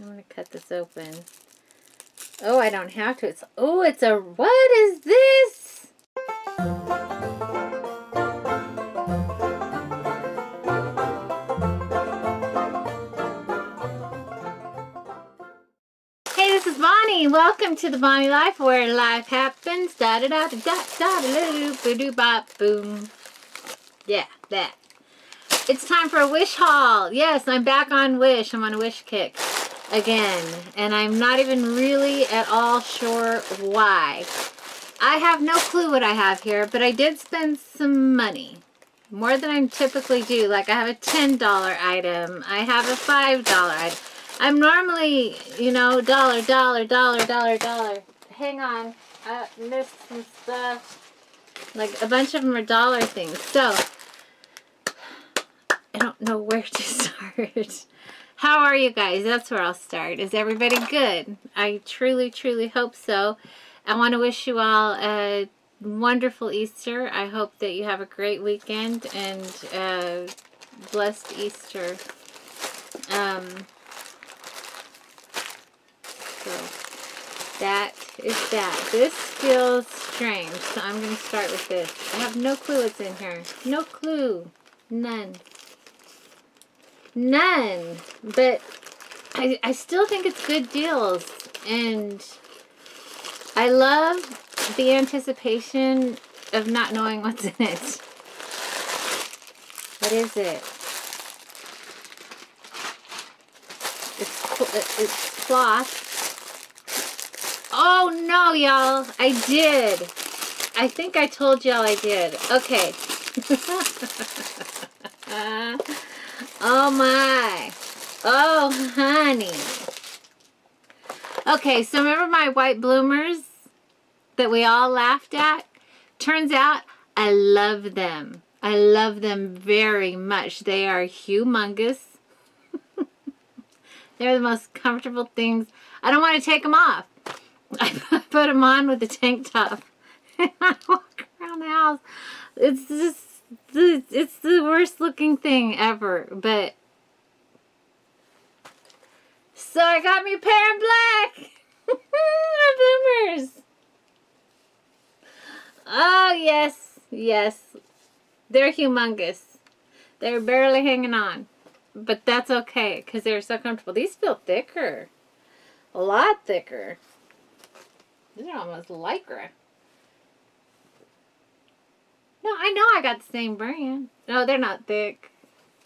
I'm going to cut this open. Oh, I don't have to. It's Oh, it's a... What is this? Hey, this is Bonnie. Welcome to the Bonnie Life, where life happens. Da da da da da da da da da bop boom. Yeah, that. It's time for a wish haul. Yes, I'm back on Wish. I'm on a Wish kick again, and I'm not even really at all sure why. I have no clue what I have here, but I did spend some money. More than I typically do. Like I have a $10 item. I have a $5 item. I'm normally, you know, dollar, dollar, dollar, dollar, dollar. Hang on. I missed some stuff. Like, a bunch of them are dollar things. So, I don't know where to start. How are you guys? That's where I'll start. Is everybody good? I truly, truly hope so. I want to wish you all a wonderful Easter. I hope that you have a great weekend and blessed Easter. Um, so that is that. This feels strange, so I'm going to start with this. I have no clue what's in here. No clue. None. None. But I, I still think it's good deals. And I love the anticipation of not knowing what's in it. What is it? It's, it's cloth. Oh no, y'all. I did. I think I told y'all I did. Okay. oh my. Oh, honey. Okay, so remember my white bloomers that we all laughed at? Turns out I love them. I love them very much. They are humongous. They're the most comfortable things. I don't want to take them off. I put them on with the tank top. And I walk around the house. It's just, it's the worst looking thing ever. But, so I got me a pair of black. My bloomers. Oh, yes. Yes. They're humongous. They're barely hanging on. But that's okay because they're so comfortable. These feel thicker. A lot thicker. These are almost lycra. No, I know I got the same brand. No, they're not thick.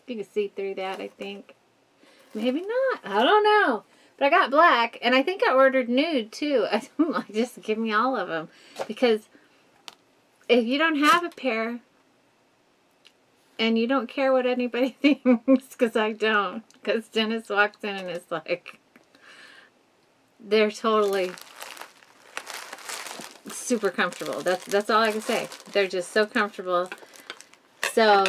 You can see through that, I think. Maybe not. I don't know. But I got black, and I think I ordered nude, too. Just give me all of them. Because if you don't have a pair, and you don't care what anybody thinks, because I don't. Because Dennis walks in and is like, they're totally super comfortable. That's that's all I can say. They're just so comfortable. So,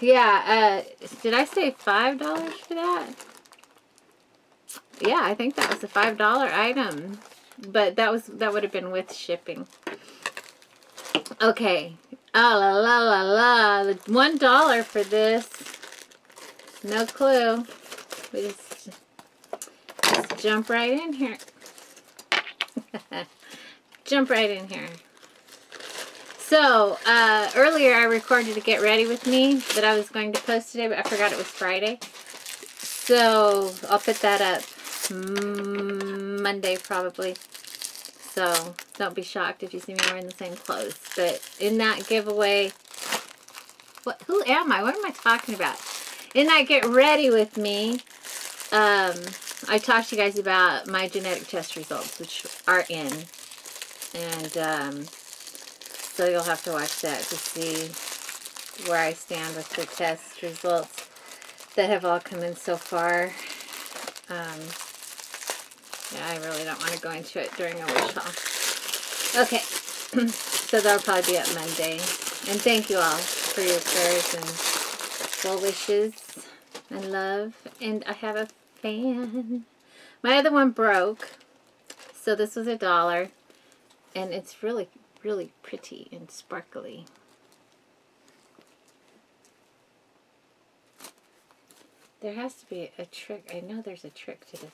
yeah. Uh, did I say five dollars for that? Yeah, I think that was a five dollar item, but that was that would have been with shipping. Okay. Oh la la la la. One dollar for this. No clue. We just, just jump right in here. jump right in here. So, uh, earlier I recorded a get ready with me that I was going to post today, but I forgot it was Friday. So, I'll put that up Monday probably. So, don't be shocked if you see me wearing the same clothes. But in that giveaway, what? who am I? What am I talking about? In that get ready with me, um, I talked to you guys about my genetic test results, which are in. And um, so you'll have to watch that to see where I stand with the test results that have all come in so far. Um, yeah, I really don't want to go into it during a wish haul. Okay, so that'll probably be up Monday. And thank you all for your prayers and well wishes and love. And I have a fan. My other one broke, so this was a dollar. And it's really, really pretty and sparkly. There has to be a trick. I know there's a trick to this.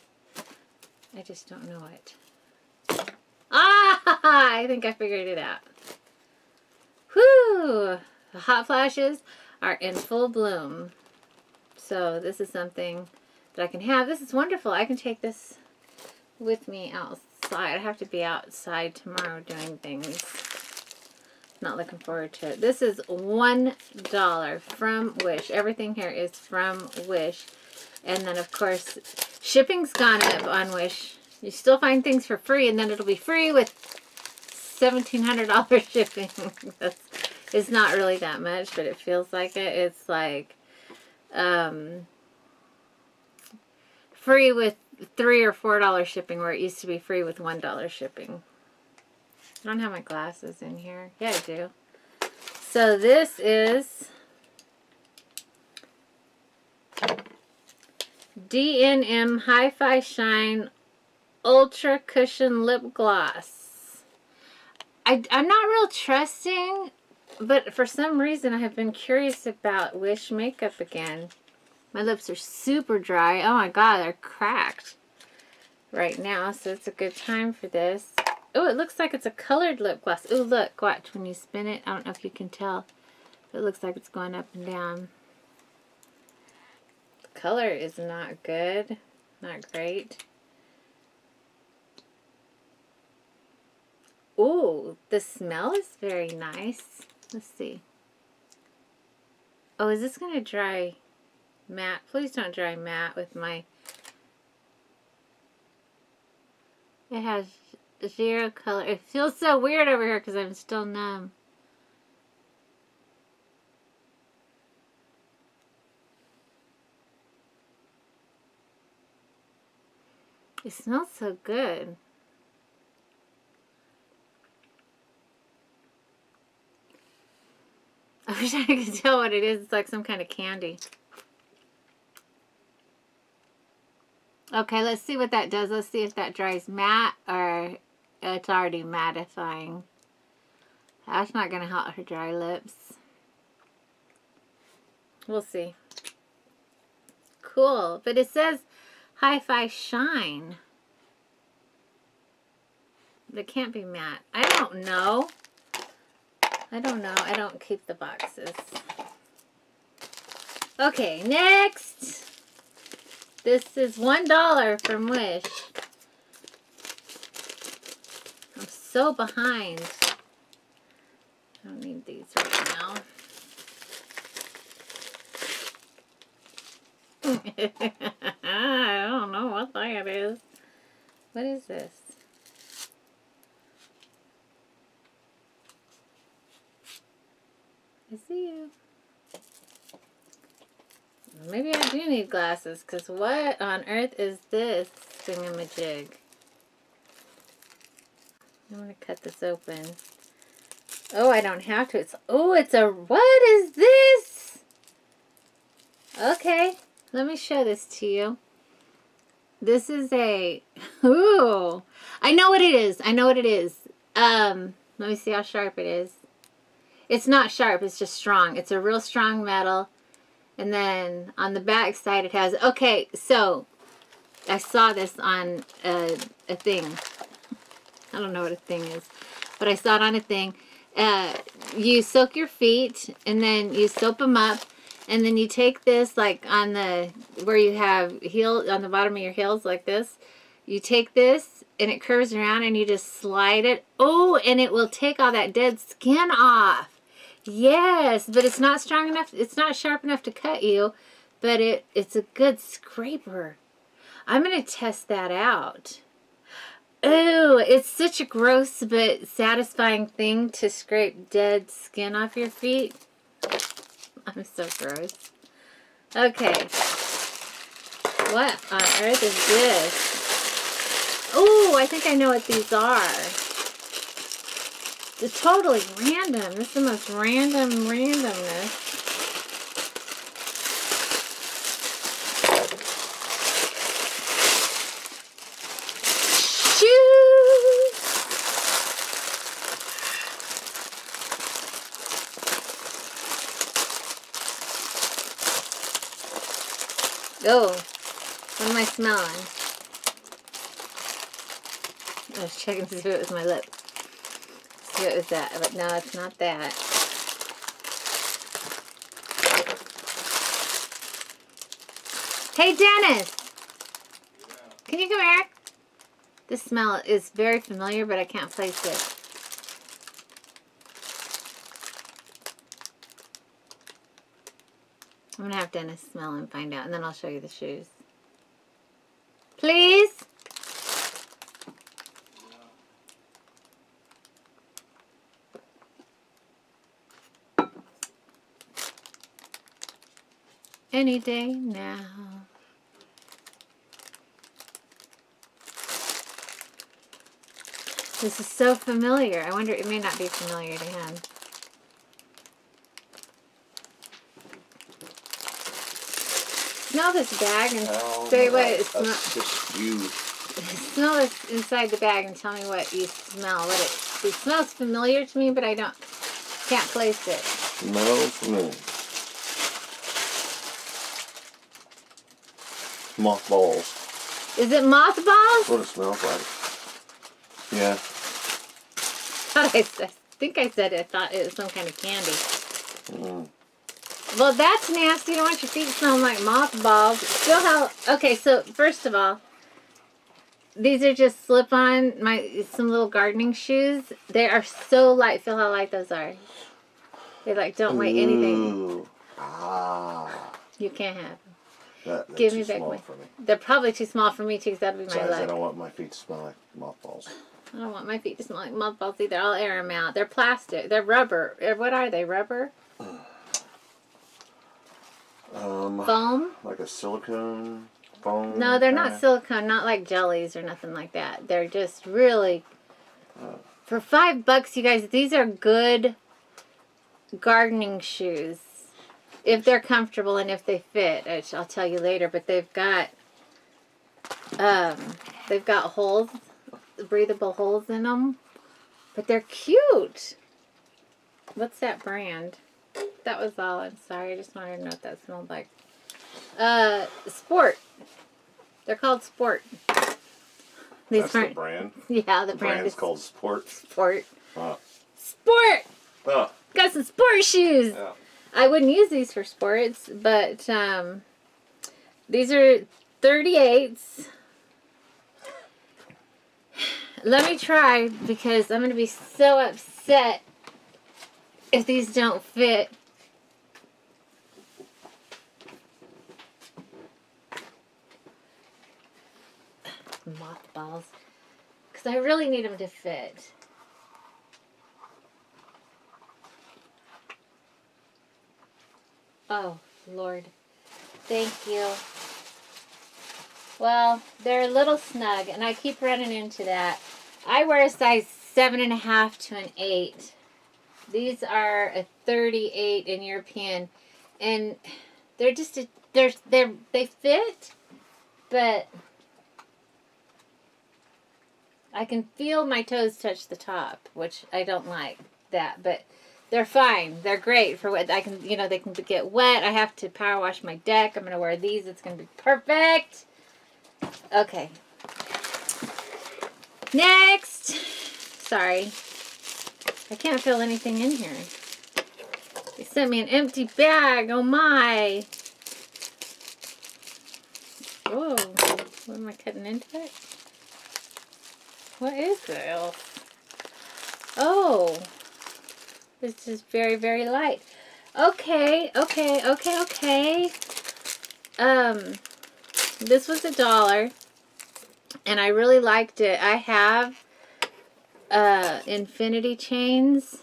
I just don't know it. Ah, I think I figured it out. Whoo! The hot flashes are in full bloom. So this is something that I can have. This is wonderful. I can take this with me outside. I have to be outside tomorrow doing things. Not looking forward to it. This is $1 from Wish. Everything here is from Wish. And then, of course, shipping's gone up on Wish. You still find things for free, and then it'll be free with $1,700 shipping. It's not really that much, but it feels like it. It's like um, free with three or four dollar shipping where it used to be free with one dollar shipping. I don't have my glasses in here. Yeah, I do. So this is DNM Hi-Fi Shine Ultra Cushion Lip Gloss. I, I'm not real trusting, but for some reason I have been curious about Wish makeup again. My lips are super dry. Oh my god, they're cracked right now, so it's a good time for this. Oh, it looks like it's a colored lip gloss. Oh, look, watch when you spin it. I don't know if you can tell. It looks like it's going up and down. The color is not good. Not great. Oh, the smell is very nice. Let's see. Oh, is this going to dry matte. Please don't dry matte with my... It has zero color. It feels so weird over here because I'm still numb. It smells so good. I wish I could tell what it is. It's like some kind of candy. Okay, let's see what that does. Let's see if that dries matte or it's already mattifying. That's not going to help her dry lips. We'll see. Cool. But it says Hi-Fi Shine. It can't be matte. I don't know. I don't know. I don't keep the boxes. Okay, next. This is $1 from Wish. I'm so behind. I don't need these right now. I don't know what that is. What is this? I see you. Maybe I do need glasses, because what on earth is this thingamajig? I'm going to cut this open. Oh, I don't have to. It's Oh, it's a... What is this? Okay, let me show this to you. This is a... Ooh. I know what it is. I know what it is. Um, let me see how sharp it is. It's not sharp. It's just strong. It's a real strong metal. And then on the back side it has, okay, so I saw this on a, a thing. I don't know what a thing is, but I saw it on a thing. Uh, you soak your feet and then you soap them up and then you take this like on the, where you have heel, on the bottom of your heels like this. You take this and it curves around and you just slide it. Oh, and it will take all that dead skin off. Yes, but it's not strong enough. It's not sharp enough to cut you, but it, it's a good scraper. I'm going to test that out. Ooh, it's such a gross but satisfying thing to scrape dead skin off your feet. I'm so gross. Okay. What on earth is this? Oh, I think I know what these are. It's totally random. This is the most random randomness. Oh, what am I smelling? I was checking to see if it was my lip. It was that, but no, it's not that. Hey, Dennis! Can you come here? This smell is very familiar, but I can't place it. I'm going to have Dennis smell and find out, and then I'll show you the shoes. Please? Any day now. This is so familiar. I wonder, it may not be familiar to him. Smell this bag and Oh, say no, what it smells. just you. Smell this inside the bag and tell me what you smell. What it, it smells familiar to me, but I don't can't place it. Smells familiar. Mothballs. Is it mothballs? That's what it smells like. Yeah. I, I think I said it. I thought it was some kind of candy. Mm. Well, that's nasty. You don't want your feet smelling like mothballs. Still how? Okay, so first of all, these are just slip-on my some little gardening shoes. They are so light. Feel how light those are. They like don't weigh anything. Ah. You can't have. That, Give me back my- me. They're probably too small for me too, because that'd be my Besides, I don't want my feet to smell like mothballs. I don't want my feet to smell like mothballs either. I'll air them out. They're plastic. They're rubber. Uh, What are they? Rubber? Um, Foam? like a silicone foam. No, they're not kinda? silicone, not like jellies or nothing like that. They're just really for five bucks, you guys. These are good gardening shoes if they're comfortable and if they fit. I'll tell you later. But they've got um, they've got holes, breathable holes in them. But they're cute. What's that brand? That was all. I'm sorry. I just wanted to know what that smelled like. Uh, Sport. They're called Sport. These That's the brand. Yeah, the, The brand brand's is called Sport. Sport. Sport. Oh. Got some sport shoes. Yeah. I wouldn't use these for sports, but um, these are 38s. Let me try because I'm going to be so upset if these don't fit. Mothballs. Because I really need them to fit. Oh, Lord. Thank you. Well, they're a little snug, and I keep running into that. I wear a size seven and a half to an eight. These are a 38 in European, and they're just a, they're they're they fit, but I can feel my toes touch the top, which I don't like that, but they're fine. They're great for what I can, you know, they can get wet. I have to power wash my deck. I'm going to wear these. It's going to be perfect. Okay. Next. Sorry. I can't feel anything in here. They sent me an empty bag. Oh my. Whoa. What am I cutting into it? What is this? Oh. This is very, very light. Okay, okay, okay, okay. Um, this was a dollar, and I really liked it. I have uh, infinity chains.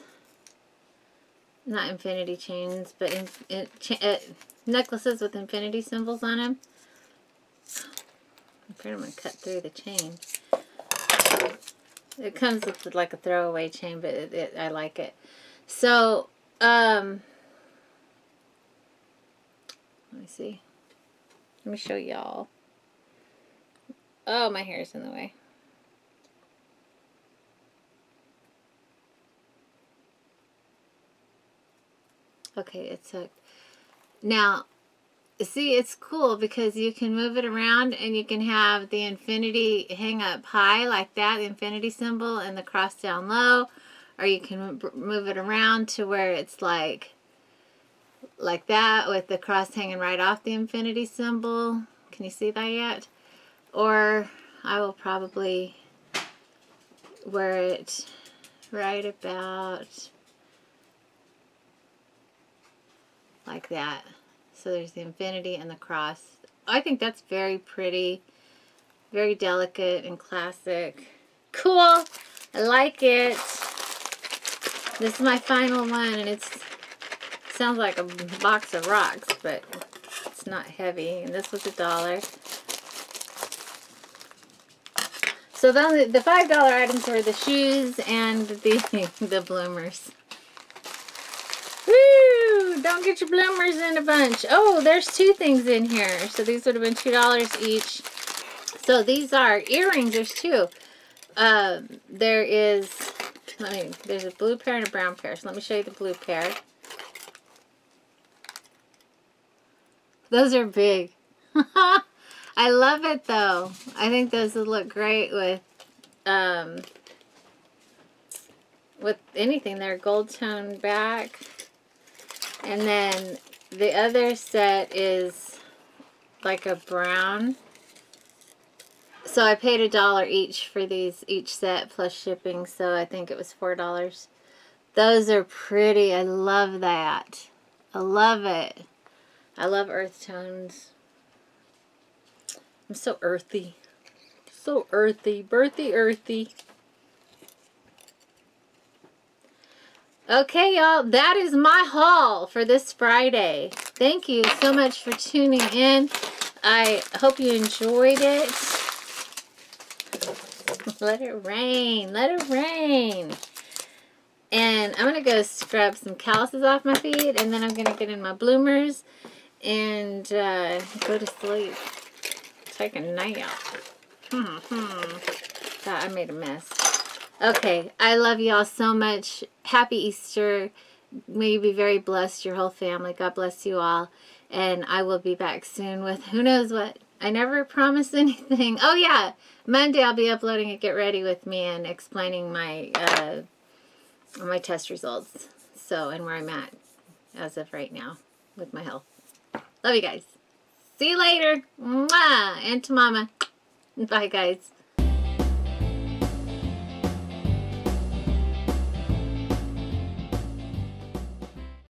Not infinity chains, but in, in, cha uh, necklaces with infinity symbols on them. I'm afraid I'm going to cut through the chain. It comes with like a throwaway chain, but it, it, I like it. So, um, let me see. Let me show y'all. Oh, my hair's in the way. Okay, it's hooked. Now, see, it's cool because you can move it around and you can have the infinity hang up high like that, the infinity symbol, and the cross down low. Or you can move it around to where it's like, like that with the cross hanging right off the infinity symbol. Can you see that yet? Or I will probably wear it right about like that. So there's the infinity and the cross. I think that's very pretty, very delicate and classic. Cool. I like it. This is my final one and it's sounds like a box of rocks, but it's not heavy. And this was a dollar. So then the $5 items were the shoes and the, the bloomers. Woo! Don't get your bloomers in a bunch. Oh, there's two things in here. So these would have been $2 each. So these are earrings. There's two. Uh, there is, let me, there's a blue pair and a brown pair. So let me show you the blue pair. Those are big. I love it though. I think those would look great with um, with anything. They're gold tone back. And then the other set is like a brown. So I paid a dollar each for these each set plus shipping. So I think it was four dollars. Those are pretty. I love that. I love it. I love earth tones. I'm so earthy. So earthy. Birthy earthy. Okay, y'all. That is my haul for this Friday. Thank you so much for tuning in. I hope you enjoyed it. Let it rain. Let it rain. And I'm going to go scrub some calluses off my feet. And then I'm going to get in my bloomers and uh, go to sleep take a nap. Hmm, hmm. I made a mess. Okay, I love y'all so much. Happy Easter. May you be very blessed, your whole family. God bless you all. And I will be back soon with who knows what. I never promised anything. Oh, yeah. Monday I'll be uploading a Get Ready With Me and explaining my, uh, my test results. So, and where I'm at as of right now with my health. Love you guys. See you later. Mwah. And to mama. Bye, guys.